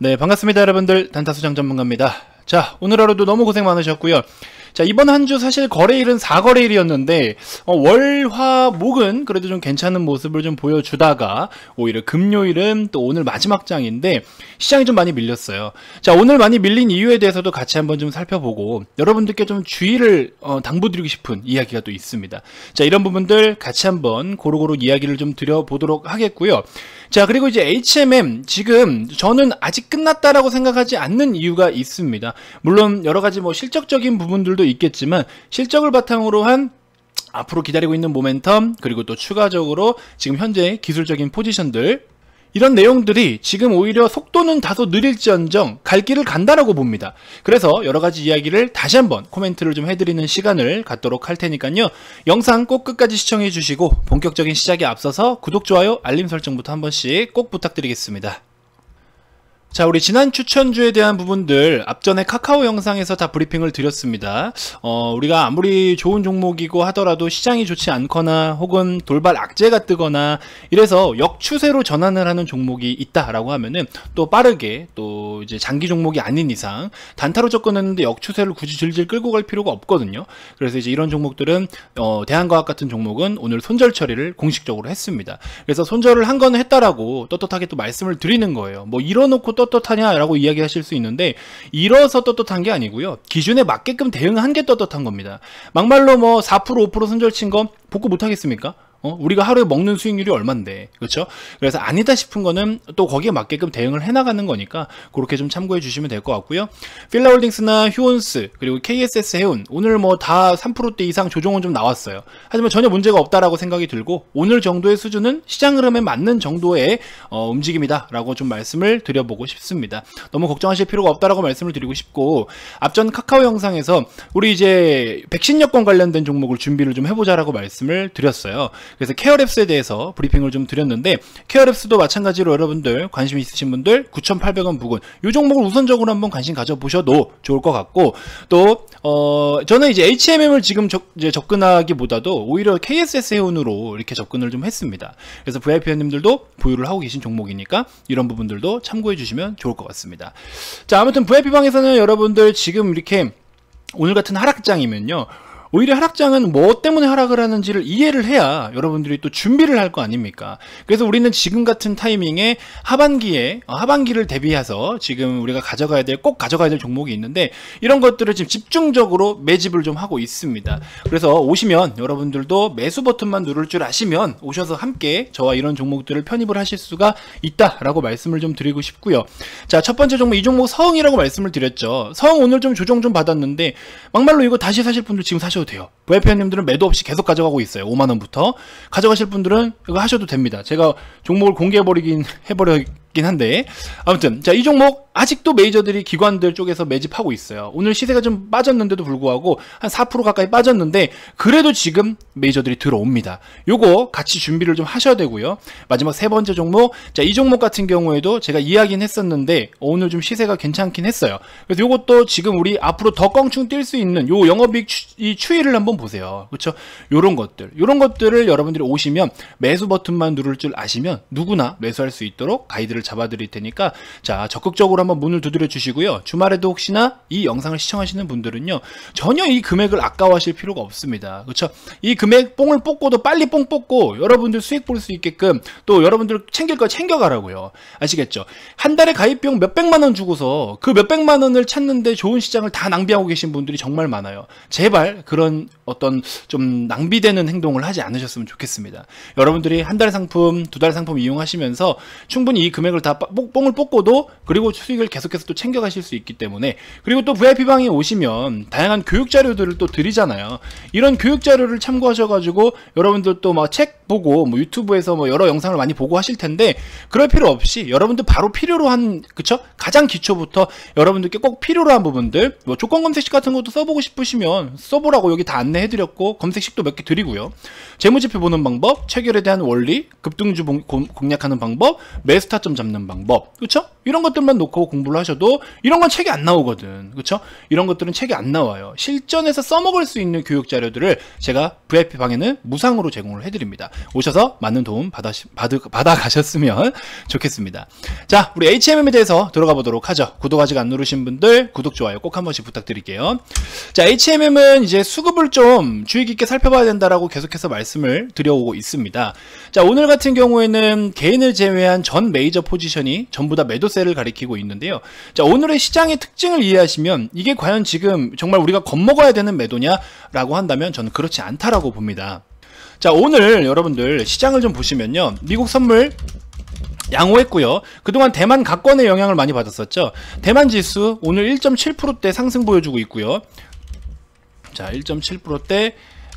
네, 반갑습니다, 여러분들. 단타수장 전문가입니다. 자, 오늘 하루도 너무 고생 많으셨고요. 자, 이번 한 주 사실 거래일은 4거래일이었는데, 어, 월, 화, 목은 그래도 좀 괜찮은 모습을 좀 보여주다가, 오히려 금요일은 또 오늘 마지막 장인데, 시장이 좀 많이 밀렸어요. 자, 오늘 많이 밀린 이유에 대해서도 같이 한번 좀 살펴보고, 여러분들께 좀 주의를 어, 당부드리고 싶은 이야기가 또 있습니다. 자, 이런 부분들 같이 한번 고루고루 이야기를 좀 드려보도록 하겠고요. 자, 그리고 이제 HMM, 지금 저는 아직 끝났다라고 생각하지 않는 이유가 있습니다. 물론 여러 가지 뭐 실적적인 부분들도 있겠지만, 실적을 바탕으로 한 앞으로 기다리고 있는 모멘텀, 그리고 또 추가적으로 지금 현재 기술적인 포지션들, 이런 내용들이 지금 오히려 속도는 다소 느릴지언정 갈 길을 간다라고 봅니다. 그래서 여러 가지 이야기를 다시 한번 코멘트를 좀 해드리는 시간을 갖도록 할 테니까요. 영상 꼭 끝까지 시청해 주시고 본격적인 시작에 앞서서 구독, 좋아요, 알림 설정부터 한 번씩 꼭 부탁드리겠습니다. 자, 우리 지난 추천주에 대한 부분들 앞전에 카카오 영상에서 다 브리핑을 드렸습니다. 어, 우리가 아무리 좋은 종목이고 하더라도 시장이 좋지 않거나 혹은 돌발 악재가 뜨거나 이래서 역추세로 전환을 하는 종목이 있다라고 하면은 또 빠르게 또 이제 장기 종목이 아닌 이상 단타로 접근했는데 역추세를 굳이 질질 끌고 갈 필요가 없거든요. 그래서 이제 이런 종목들은 어, 대한과학 같은 종목은 오늘 손절 처리를 공식적으로 했습니다. 그래서 손절을 한 건 했다라고 떳떳하게 또 말씀을 드리는 거예요. 뭐 이뤄놓고 떳떳하냐라고 이야기하실 수 있는데 이뤄서 떳떳한 게 아니고요. 기준에 맞게끔 대응한 게 떳떳한 겁니다. 막말로 뭐 4% 5% 손절 친 거 복구 못 하겠습니까? 어? 우리가 하루에 먹는 수익률이 얼만데. 그렇죠? 그래서 아니다 싶은 거는 또 거기에 맞게끔 대응을 해나가는 거니까 그렇게 좀 참고해 주시면 될 것 같고요. 필라홀딩스나 휴온스 그리고 KSS 해운. 오늘 뭐 다 3%대 이상 조정은 좀 나왔어요. 하지만 전혀 문제가 없다라고 생각이 들고 오늘 정도의 수준은 시장 흐름에 맞는 정도의 어, 움직임이다 라고 좀 말씀을 드려보고 싶습니다. 너무 걱정하실 필요가 없다라고 말씀을 드리고 싶고 앞전 카카오 영상에서 우리 이제 백신 여권 관련된 종목을 준비를 좀 해보자라고 말씀을 드렸어요 그래서 케어랩스에 대해서 브리핑을 좀 드렸는데 케어랩스도 마찬가지로 여러분들 관심 있으신 분들 9,800원 부근 이 종목을 우선적으로 한번 관심 가져보셔도 좋을 것 같고 또 어, 저는 이제 HMM을 지금 적, 접근하기보다도 오히려 KSS 해운으로 이렇게 접근을 좀 했습니다. 그래서 VIP 회원님들도 보유를 하고 계신 종목이니까 이런 부분들도 참고해 주시면 좋을 것 같습니다. 자 아무튼 VIP 방에서는 여러분들 지금 이렇게 오늘 같은 하락장이면요. 오히려 하락장은 뭐 때문에 하락을 하는지를 이해를 해야 여러분들이 또 준비를 할 거 아닙니까? 그래서 우리는 지금 같은 타이밍에 하반기에 어, 하반기를 대비해서 지금 우리가 가져가야 될 꼭 가져가야 될 종목이 있는데 이런 것들을 지금 집중적으로 매집을 좀 하고 있습니다. 그래서 오시면 여러분들도 매수 버튼만 누를 줄 아시면 오셔서 함께 저와 이런 종목들을 편입을 하실 수가 있다라고 말씀을 좀 드리고 싶고요. 자, 첫 번째 종목 이 종목 서흥이라고 말씀을 드렸죠. 서흥 오늘 좀 조정 좀 받았는데 막말로 이거 다시 사실 분들 지금 사셔 도 돼요. VIP님들은 매도 없이 계속 가져가고 있어요. 5만원부터. 가져가실 분들은 이거 하셔도 됩니다. 제가 종목을 공개해버리긴 해버렸긴 한데. 아무튼, 자, 이 종목 아직도 메이저들이 기관들 쪽에서 매집하고 있어요. 오늘 시세가 좀 빠졌는데도 불구하고 한 4% 가까이 빠졌는데 그래도 지금 메이저들이 들어옵니다. 요거 같이 준비를 좀 하셔야 되고요. 마지막 세 번째 종목. 자, 이 종목 같은 경우에도 제가 이야기는 했었는데 오늘 좀 시세가 괜찮긴 했어요. 그래서 요것도 지금 우리 앞으로 더 껑충 뛸 수 있는 요 영업이익 추, 이 추이를 한번 보세요. 그렇죠? 요런 것들. 요런 것들을 여러분들이 오시면 매수 버튼만 누를 줄 아시면 누구나 매수할 수 있도록 가이드를 잡아 드릴 테니까 자, 적극적으로 한번 문을 두드려 주시고요. 주말에도 혹시나 이 영상을 시청하시는 분들은요. 전혀 이 금액을 아까워하실 필요가 없습니다. 그렇죠? 이 금액 뽕을 뽑고도 빨리 뽕 뽑고 여러분들 수익 볼 수 있게끔 또 여러분들 챙길 거 챙겨가라고요. 아시겠죠? 한 달에 가입비용 몇백만 원 주고서 그 몇백만 원을 찾는데 좋은 시장을 다 낭비하고 계신 분들이 정말 많아요. 제발 그런 어떤 좀 낭비되는 행동을 하지 않으셨으면 좋겠습니다. 여러분들이 한 달 상품, 두 달 상품 이용하시면서 충분히 이 금액을 다 뽕을 뽑고도 그리고 수익을 계속해서 또 챙겨가실 수 있기 때문에 그리고 또 VIP방에 오시면 다양한 교육 자료들을 또 드리잖아요. 이런 교육 자료를 참고하셔가지고 여러분들 또 막 책 보고 뭐 유튜브에서 뭐 여러 영상을 많이 보고 하실 텐데 그럴 필요 없이 여러분들 바로 필요로 한 그쵸? 가장 기초부터 여러분들께 꼭 필요로 한 부분들 뭐 조건 검색식 같은 것도 써보고 싶으시면 써보라고 여기 다 안내 해드렸고 검색식도 몇 개 드리고요. 재무지표 보는 방법, 체결에 대한 원리, 급등주 공략하는 방법, 매수 타점 잡는 방법, 그쵸? 이런 것들만 놓고 공부를 하셔도 이런 건 책이 안 나오거든, 그쵸? 이런 것들은 책이 안 나와요. 실전에서 써먹을 수 있는 교육 자료들을 제가 VIP 방에는 무상으로 제공을 해드립니다. 오셔서 많은 도움 받아 받아 가셨으면 좋겠습니다. 자, 우리 HMM에 대해서 들어가 보도록 하죠. 구독 아직 안 누르신 분들 구독 좋아요 꼭 한 번씩 부탁드릴게요. 자, HMM은 이제 수급을 좀 주의 깊게 살펴봐야 된다라고 계속해서 말씀 을 드려오고 있습니다. 자, 오늘 같은 경우에는 개인을 제외한 전 메이저 포지션이 전부 다 매도세를 가리키고 있는데요. 자, 오늘의 시장의 특징을 이해하시면 이게 과연 지금 정말 우리가 겁먹어야 되는 매도냐라고 한다면 저는 그렇지 않다라고 봅니다. 자, 오늘 여러분들 시장을 좀 보시면요. 미국 선물 양호했고요. 그동안 대만 각권의 영향을 많이 받았었죠. 대만 지수 오늘 1.7%대 상승 보여주고 있고요. 자, 1.7%대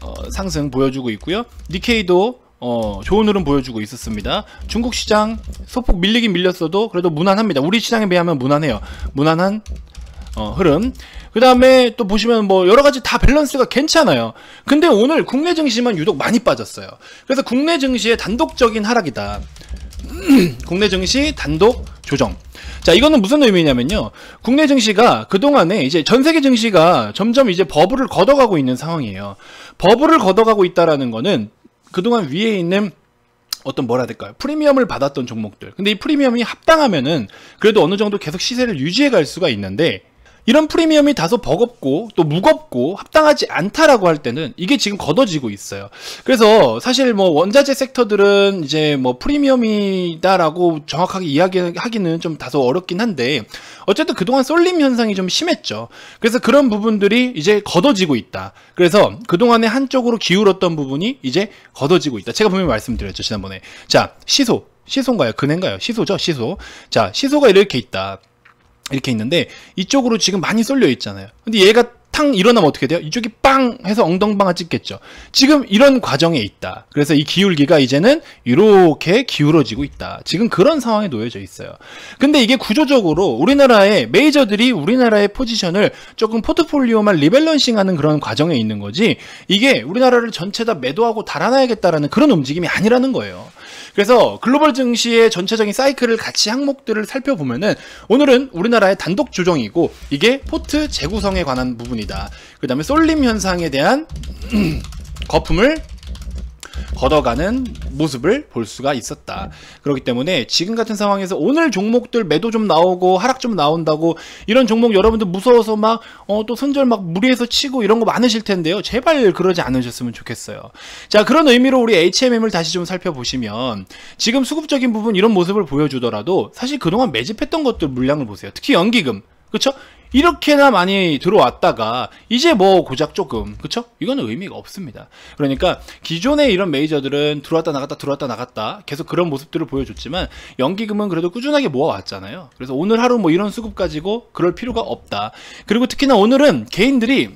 어, 상승 보여주고 있고요. 니케이도 어, 좋은 흐름 보여주고 있었습니다. 중국 시장 소폭 밀리긴 밀렸어도 그래도 무난합니다. 우리 시장에 비하면 무난해요. 무난한 어, 흐름. 그 다음에 또 보시면 뭐 여러 가지 다 밸런스가 괜찮아요. 근데 오늘 국내 증시만 유독 많이 빠졌어요. 그래서 국내 증시의 단독적인 하락이다. 국내 증시 단독 조정. 자, 이거는 무슨 의미냐면요. 국내 증시가 그동안에 이제 전 세계 증시가 점점 이제 버블을 걷어가고 있는 상황이에요. 버블을 걷어가고 있다라는 거는 그동안 위에 있는 어떤 뭐라 해야 될까요? 프리미엄을 받았던 종목들. 근데 이 프리미엄이 합당하면은 그래도 어느 정도 계속 시세를 유지해 갈 수가 있는데 이런 프리미엄이 다소 버겁고 또 무겁고 합당하지 않다라고 할 때는 이게 지금 걷어지고 있어요. 그래서 사실 뭐 원자재 섹터들은 이제 뭐 프리미엄이다라고 정확하게 이야기하기는 좀 다소 어렵긴 한데 어쨌든 그동안 쏠림 현상이 좀 심했죠. 그래서 그런 부분들이 이제 걷어지고 있다. 그래서 그동안에 한쪽으로 기울었던 부분이 이제 걷어지고 있다. 제가 분명히 말씀드렸죠, 지난번에. 자, 시소. 시소인가요? 근해인가요? 시소죠, 시소. 자, 시소가 이렇게 있다. 이렇게 있는데 이쪽으로 지금 많이 쏠려 있잖아요. 근데 얘가 탕 일어나면 어떻게 돼요? 이쪽이 빵 해서 엉덩방아 찍겠죠. 지금 이런 과정에 있다. 그래서 이 기울기가 이제는 이렇게 기울어지고 있다. 지금 그런 상황에 놓여져 있어요. 근데 이게 구조적으로 우리나라의 메이저들이 우리나라의 포지션을 조금 포트폴리오만 리밸런싱하는 그런 과정에 있는 거지 이게 우리나라를 전체 다 매도하고 달아나야겠다라는 그런 움직임이 아니라는 거예요. 그래서 글로벌 증시의 전체적인 사이클을 같이 항목들을 살펴보면은 오늘은 우리나라의 단독 조정이고 이게 포트 재구성에 관한 부분이다. 그 다음에 쏠림 현상에 대한 거품을 걷어가는 모습을 볼 수가 있었다. 그렇기 때문에 지금 같은 상황에서 오늘 종목들 매도 좀 나오고 하락 좀 나온다고 이런 종목 여러분들 무서워서 막 어 또 손절 막 무리해서 치고 이런 거 많으실 텐데요. 제발 그러지 않으셨으면 좋겠어요. 자 그런 의미로 우리 HMM을 다시 좀 살펴보시면 지금 수급적인 부분 이런 모습을 보여주더라도 사실 그동안 매집했던 것들 물량을 보세요. 특히 연기금 그쵸? 이렇게나 많이 들어왔다가 이제 뭐 고작 조금 그쵸? 이거는 의미가 없습니다. 그러니까 기존의 이런 메이저들은 들어왔다 나갔다 들어왔다 나갔다 계속 그런 모습들을 보여줬지만 연기금은 그래도 꾸준하게 모아왔잖아요. 그래서 오늘 하루 뭐 이런 수급 가지고 그럴 필요가 없다. 그리고 특히나 오늘은 개인들이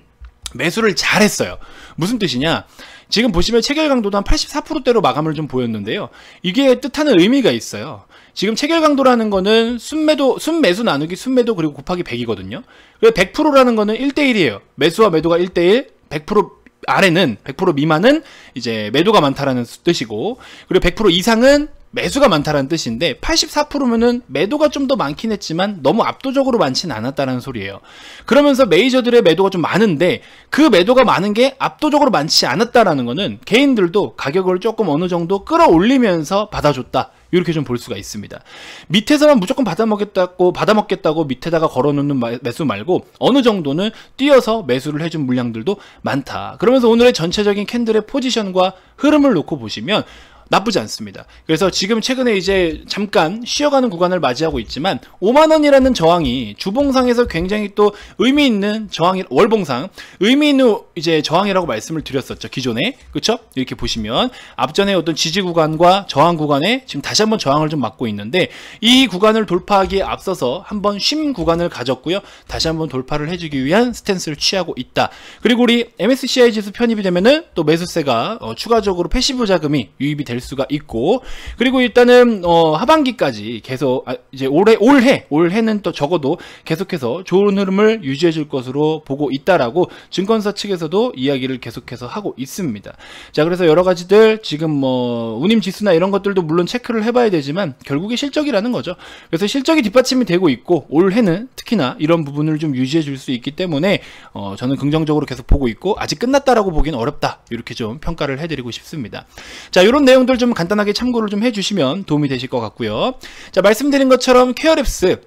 매수를 잘했어요. 무슨 뜻이냐? 지금 보시면 체결 강도도 한 84%대로 마감을 좀 보였는데요. 이게 뜻하는 의미가 있어요. 지금 체결 강도라는 거는 순매도, 순매수 나누기 순매도 그리고 곱하기 100이거든요. 그래서 100%라는 거는 1대 1이에요. 매수와 매도가 1대 1, 100% 아래는 100% 미만은 이제 매도가 많다라는 뜻이고 그리고 100% 이상은 매수가 많다라는 뜻인데 84%면은 매도가 좀 더 많긴 했지만 너무 압도적으로 많지는 않았다라는 소리예요. 그러면서 메이저들의 매도가 좀 많은데 그 매도가 많은 게 압도적으로 많지 않았다라는 거는 개인들도 가격을 조금 어느 정도 끌어올리면서 받아줬다. 이렇게 좀 볼 수가 있습니다. 밑에서만 무조건 받아먹겠다고 받아먹겠다고 밑에다가 걸어놓는 매수 말고 어느 정도는 뛰어서 매수를 해준 물량들도 많다. 그러면서 오늘의 전체적인 캔들의 포지션과 흐름을 놓고 보시면 나쁘지 않습니다. 그래서 지금 최근에 이제 잠깐 쉬어가는 구간을 맞이하고 있지만 5만원이라는 저항이 주봉상에서 굉장히 또 의미 있는 저항이 월봉상 의미 있는 이제 저항이라고 말씀을 드렸었죠. 기존에. 그쵸? 이렇게 보시면 앞전에 어떤 지지 구간과 저항 구간에 지금 다시 한번 저항을 좀 맞고 있는데 이 구간을 돌파하기에 앞서서 한번 쉼 구간을 가졌고요. 다시 한번 돌파를 해주기 위한 stance를 취하고 있다. 그리고 우리 MSCI 지수 편입이 되면은 또 매수세가 어, 추가적으로 passive 자금이 유입이 될될 수가 있고 그리고 일단은 어, 하반기까지 계속 아, 이제 올해 올해 올해는 또 적어도 계속해서 좋은 흐름을 유지해 줄 것으로 보고 있다라고 증권사 측에서도 이야기를 계속해서 하고 있습니다. 자 그래서 여러 가지들 지금 뭐 운임 지수나 이런 것들도 물론 체크를 해봐야 되지만 결국에 실적이라는 거죠. 그래서 실적이 뒷받침이 되고 있고 올해는 특히나 이런 부분을 좀 유지해 줄 수 있기 때문에 어, 저는 긍정적으로 계속 보고 있고 아직 끝났다라고 보기는 어렵다 이렇게 좀 평가를 해드리고 싶습니다. 자 이런 내용들 좀 간단하게 참고를 좀 해주시면 도움이 되실 것 같고요. 자 말씀드린 것처럼 케어랩스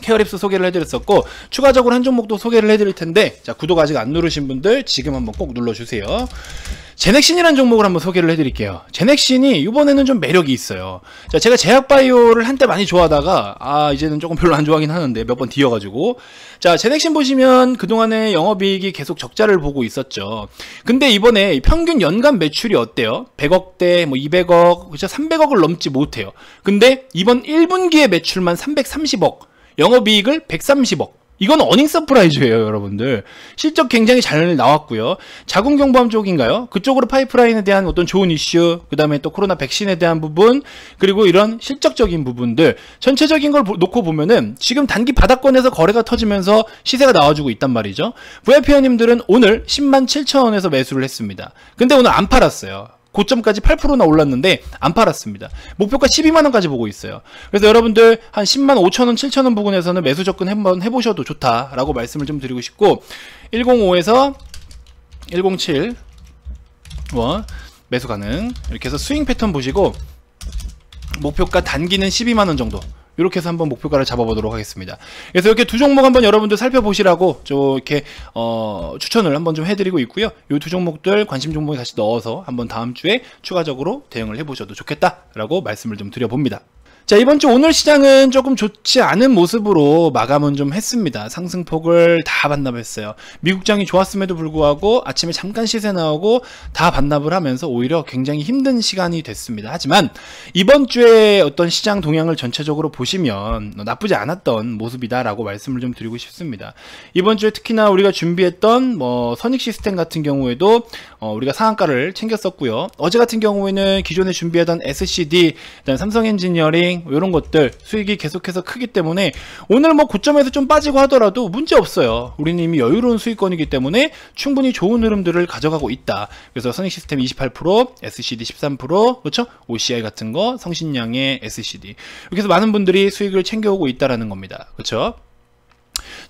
케어립스 소개를 해드렸었고 추가적으로 한 종목도 소개를 해드릴 텐데 자 구독 아직 안 누르신 분들 지금 한번 꼭 눌러주세요. 제넥신이라는 종목을 한번 소개를 해드릴게요. 제넥신이 이번에는 좀 매력이 있어요. 자 제가 제약바이오를 한때 많이 좋아하다가 아 이제는 조금 별로 안 좋아하긴 하는데 몇 번 뒤어가지고 자 제넥신 보시면 그동안에 영업이익이 계속 적자를 보고 있었죠. 근데 이번에 평균 연간 매출이 어때요? 100억대 뭐 200억 그죠 300억을 넘지 못해요. 근데 이번 1분기의 매출만 330억 영업이익을 130억. 이건 earning surprise예요, 여러분들. 실적 굉장히 잘 나왔고요. 자궁 경부암 쪽인가요? 그쪽으로 파이프라인에 대한 어떤 좋은 이슈, 그 다음에 또 코로나 백신에 대한 부분, 그리고 이런 실적적인 부분들, 전체적인 걸 놓고 보면은 지금 단기 바닥권에서 거래가 터지면서 시세가 나와주고 있단 말이죠. VIP 회원님들은 오늘 10만 7천 원에서 매수를 했습니다. 근데 오늘 안 팔았어요. 고점까지 8%나 올랐는데 안 팔았습니다. 목표가 12만 원까지 보고 있어요. 그래서 여러분들 한 10만 5천 원, 7천 원 부근에서는 매수 접근 한번 해보셔도 좋다라고 말씀을 좀 드리고 싶고 105에서 107 원 매수 가능 이렇게 해서 스윙 패턴 보시고 목표가 단기는 12만 원 정도 이렇게 해서 한번 목표가를 잡아보도록 하겠습니다. 그래서 이렇게 두 종목 한번 여러분들 살펴보시라고 저 이렇게 어, 추천을 한번 좀 해드리고 있고요. 이 두 종목들 관심 종목에 다시 넣어서 한번 다음 주에 추가적으로 대응을 해보셔도 좋겠다라고 말씀을 좀 드려봅니다. 자, 이번 주 오늘 시장은 조금 좋지 않은 모습으로 마감은 좀 했습니다. 상승폭을 다 반납했어요. 미국장이 좋았음에도 불구하고 아침에 잠깐 시세 나오고 다 반납을 하면서 오히려 굉장히 힘든 시간이 됐습니다. 하지만 이번 주에 어떤 시장 동향을 전체적으로 보시면 나쁘지 않았던 모습이다라고 말씀을 좀 드리고 싶습니다. 이번 주에 특히나 우리가 준비했던 뭐 선익 시스템 같은 경우에도 어, 우리가 상한가를 챙겼었고요. 어제 같은 경우에는 기존에 준비하던 SCD, 삼성 엔지니어링 엔지니어링 이런 것들 수익이 계속해서 크기 때문에 오늘 뭐 고점에서 좀 빠지고 하더라도 문제 없어요. 우리는 이미 여유로운 수익권이기 때문에 충분히 좋은 흐름들을 가져가고 있다. 그래서 선익 시스템 28%, SCD 13%, 그렇죠? OCI 같은 거, 성신량의 SCD 이렇게 해서 많은 분들이 수익을 챙겨오고 있다라는 겁니다. 그렇죠?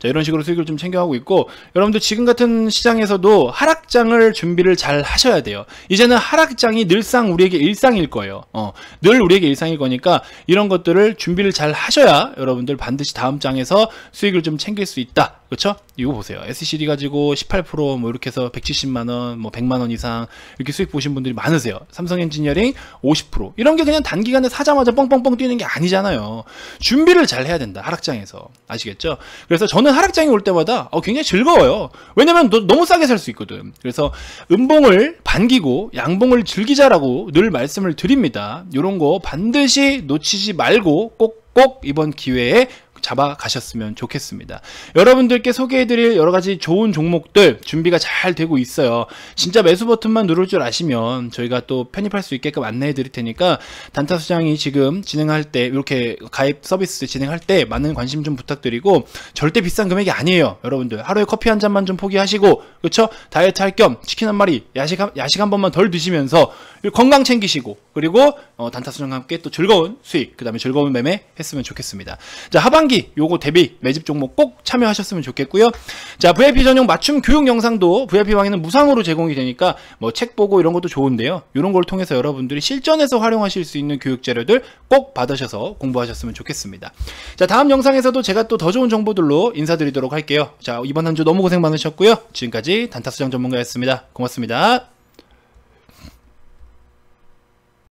자, 이런 식으로 수익을 좀 챙겨가고 있고 여러분들 지금 같은 시장에서도 하락장을 준비를 잘 하셔야 돼요. 이제는 하락장이 늘상 우리에게 일상일 거예요. 어, 늘 우리에게 일상일 거니까 이런 것들을 준비를 잘 하셔야 여러분들 반드시 다음 장에서 수익을 좀 챙길 수 있다. 그렇죠? 이거 보세요. SCD 가지고 18%뭐 이렇게 해서 170만 원, 뭐 100만 원 이상 이렇게 수익 보신 분들이 많으세요. 삼성 엔지니어링 50% 이런 게 그냥 단기간에 사자마자 뻥뻥뻥 뛰는 게 아니잖아요. 준비를 잘 해야 된다. 하락장에서 아시겠죠? 그래서 저는 하락장이 올 때마다 어, 굉장히 즐거워요. 왜냐면 너무 싸게 살 수 있거든. 그래서 음봉을 반기고 양봉을 즐기자라고 늘 말씀을 드립니다. 이런 거 반드시 놓치지 말고 꼭꼭 이번 기회에 잡아 가셨으면 좋겠습니다. 여러분들께 소개해드릴 여러 가지 좋은 종목들 준비가 잘 되고 있어요. 진짜 매수 버튼만 누를 줄 아시면 저희가 또 편입할 수 있게끔 안내해 드릴 테니까 단타 수장이 지금 진행할 때 이렇게 가입 서비스 진행할 때 많은 관심 좀 부탁드리고 절대 비싼 금액이 아니에요. 여러분들 하루에 커피 한 잔만 좀 포기하시고 그렇죠? 다이어트 할 겸 치킨 한 마리 야식 한, 야식 한 번만 덜 드시면서 건강 챙기시고 그리고 어, 단타 수장과 함께 또 즐거운 수익 그 다음에 즐거운 매매 했으면 좋겠습니다. 자 하반기 요거 대비 매집 종목 꼭 참여하셨으면 좋겠고요. 자, VIP 전용 맞춤 교육 영상도 VIP 방에는 무상으로 제공이 되니까 뭐 책 보고 이런 것도 좋은데요. 이런 걸 통해서 여러분들이 실전에서 활용하실 수 있는 교육 자료들 꼭 받으셔서 공부하셨으면 좋겠습니다. 자, 다음 영상에서도 제가 또 더 좋은 정보들로 인사드리도록 할게요. 자, 이번 한 주 너무 고생 많으셨고요. 지금까지 단타수장 전문가였습니다. 고맙습니다.